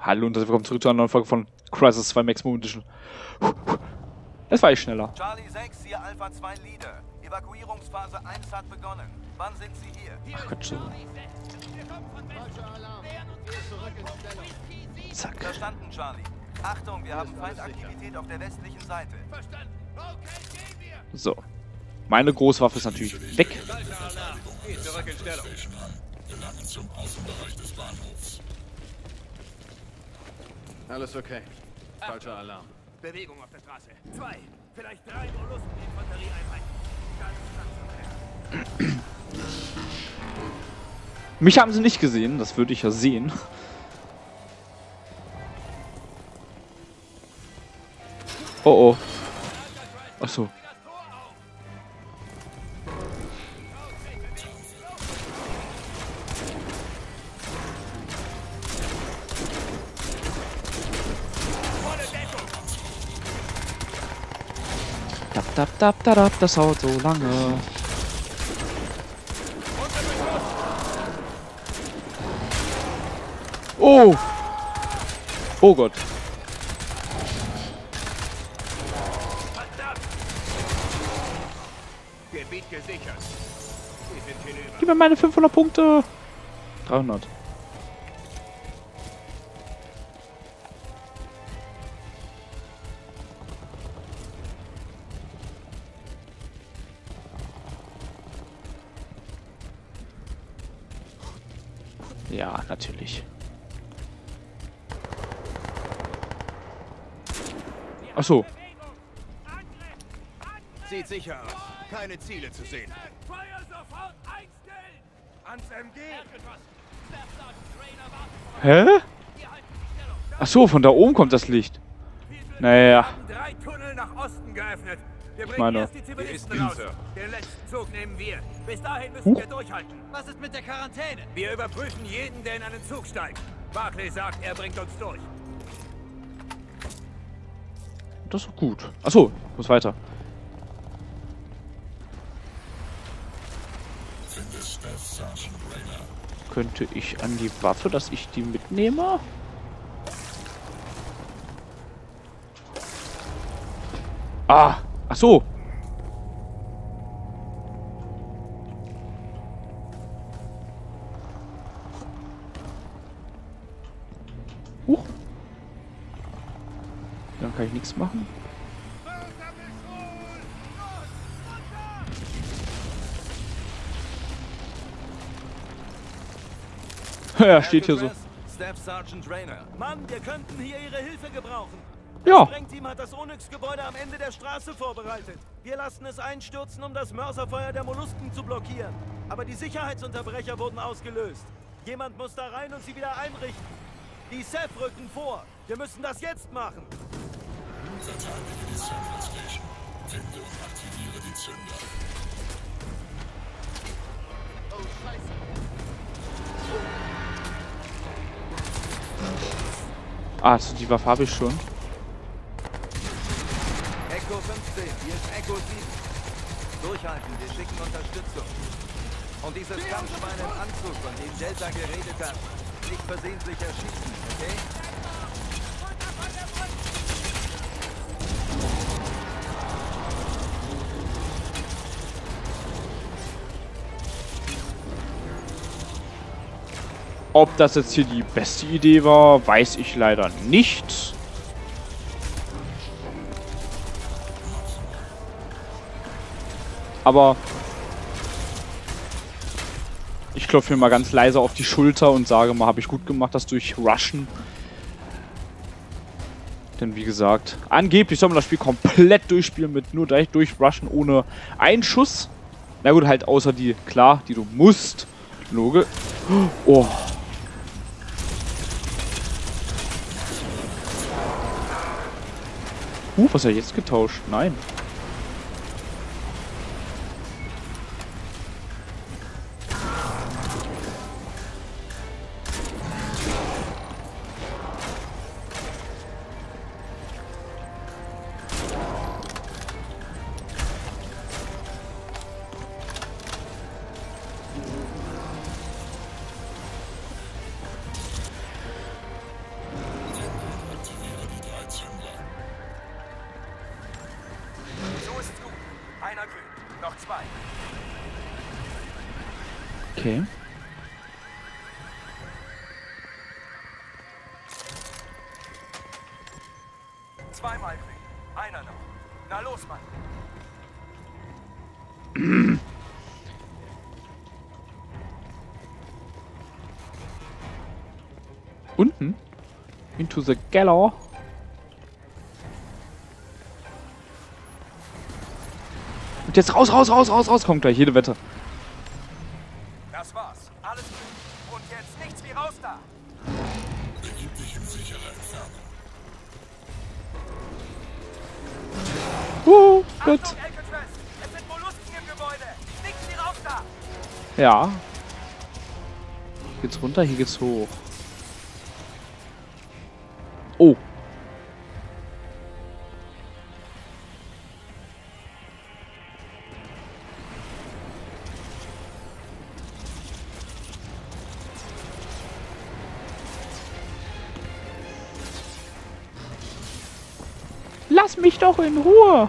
Hallo und willkommen zurück zu einer neuen Folge von Crisis 2 Maximum Edition. Es war ich schneller. Charlie 6, hier Alpha 2 Leader. Evakuierungsphase 1 hat begonnen. Wann sind Sie hier? Ach Gott, so. Zack. Verstanden, Charlie. Achtung, wir haben Feindaktivität auf der westlichen Seite. So. Meine Großwaffe ist natürlich weg. Zurück in Stellung. gelangen zum Außenbereich des Bahnhofs. Alles okay. Falscher Alarm. Bewegung auf der Straße. Zwei, vielleicht drei Mollusken-Infanterieeinheiten. Ganz langsam. Mich haben sie nicht gesehen, das würde ich ja sehen. Oh oh. Dab, dab, dab, dab, das dauert so lange. Oh! Oh Gott. Gib mir meine 500 Punkte. 300. Ja, natürlich. Ach so. Sieht sicher aus. Keine Ziele zu sehen. Feuer sofort einstellen! Ans MG! Hä? Ach so, von da oben kommt das Licht. Naja, Drei Tunnel nach Osten geöffnet. Wir bringen meine- erst die Zivilisten Hier ist raus. Den letzten Zug nehmen wir. Bis dahin müssen Huch. wir durchhalten. Was ist mit der Quarantäne? Wir überprüfen jeden, der in einen Zug steigt. Barclay sagt, er bringt uns durch. das ist gut. Ach so, muss weiter. Könnte ich an die Waffe, dass ich die mitnehme? Ah, ach so. Huch. Dann kann ich nichts machen. Ja, steht hier so. Staff Sergeant Rayner. Mann, wir könnten hier Ihre Hilfe gebrauchen. Ja. Das Sprengteam hat das Onyx-Gebäude am Ende der Straße vorbereitet. Wir lassen es einstürzen, um das Mörserfeuer der Mollusken zu blockieren. Aber die Sicherheitsunterbrecher wurden ausgelöst. Jemand muss da rein und sie wieder einrichten. Die SEF rücken vor. Wir müssen das jetzt machen. Verteidige die Central Station. Finde und aktiviere die Zünder. Ah, also die Waffe habe ich schon. Echo 15, hier ist Echo 7. Durchhalten, wir schicken Unterstützung. Und dieses Kampfschwein im Anzug, von dem Delta geredet hat, nicht versehentlich erschießen, okay? Ob das jetzt hier die beste Idee war, weiß ich leider nicht. Aber ich klopfe mir mal ganz leise auf die Schulter und sage mal, habe ich gut gemacht, das durch Rushen. Denn wie gesagt, angeblich soll man das Spiel komplett durchspielen mit nur durch durchrushen ohne einen Schuss. Na gut, halt außer die, klar, die du musst. Loge. Oh. Uh, was hat er jetzt getauscht? Nein. Zwei. Okay. Zweimal grün. Einer noch. Na los, Mann. Unten? Into the Gallow. Und jetzt raus, raus, raus, raus, raus. Kommt gleich jede Wette. Das war's. Alles grün. Und jetzt nichts wie raus da. Begib dich in sichere Entfernung. Uh, gut. Achtung. Es sind Mollusken im Gebäude. Nichts wie raus da. Ja. Hier geht's runter, hier geht's hoch. Oh. Mich doch in Ruhe.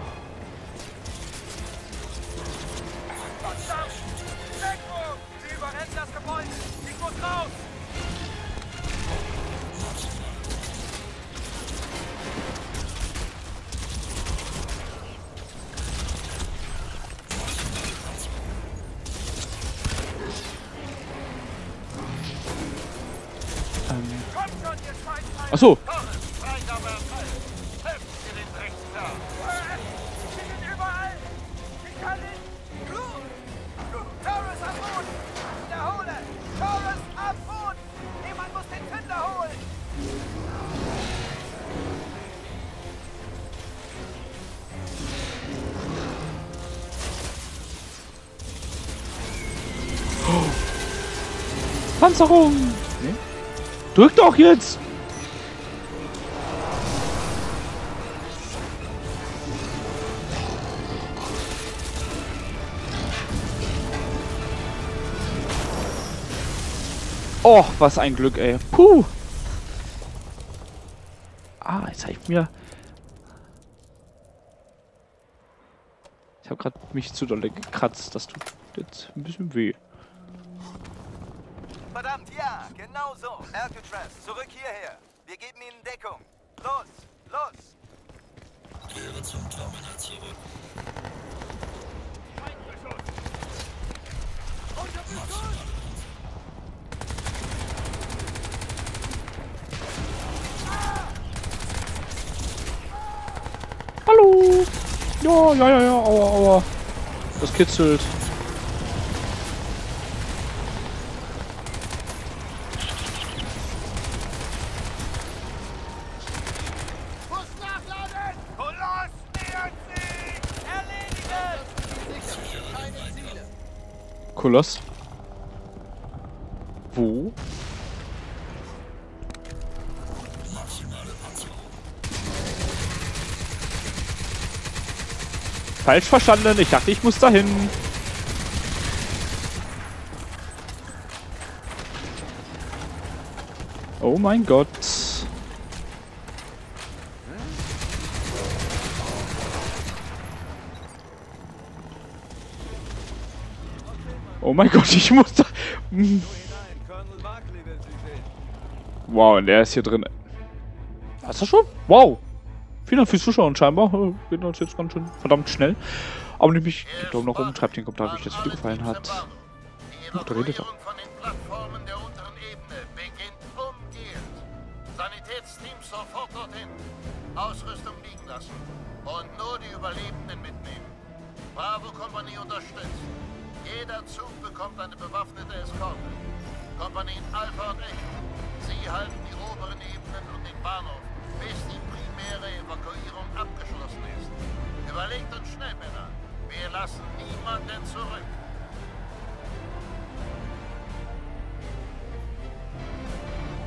Verdammt. Panzerung. Drück doch jetzt. Oh, was ein Glück, ey. Puh. Ah, jetzt habe ich mir... Ich habe gerade mich zu dolle gekratzt. Das tut jetzt ein bisschen weh. Verdammt, ja, genau so. Alcatraz, zurück hierher. Wir geben Ihnen Deckung. Los, los. Kehre zum Terminal zurück. Hallo. Ja, ja, ja, ja. Aua, aua. Das kitzelt. Muss nachladen. Koloss, nähern Sie. Erledigen. Koloss. Wo? Falsch verstanden. Ich dachte, ich muss dahin. Oh mein Gott. Oh mein Gott, ich muss da... Wow, und der ist hier drin. Hast du schon? Wow. Vielen Dank fürs Zuschauen scheinbar. Äh, Geht uns jetzt ganz schön verdammt schnell. Abonniert mich, gebt Daumen nach oben, schreibt den Kommentar, wie euch das Video gefallen hat. Ach, da redet er. Ausrüstung liegen lassen. Und nur die Überlebenden mitnehmen. Bravo Kompanie unterstützt. Jeder Zug bekommt eine bewaffnete Eskorte. Kompanien Alpha und Echo. Sie halten die oberen Ebenen und den Bahnhof, bis die primäre Evakuierung abgeschlossen ist. Überlegt uns schnell, Männer. Wir lassen niemanden zurück.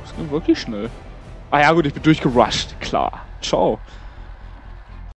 Das ging wirklich schnell. Ah ja gut, ich bin durchgerusht. Klar. Ciao.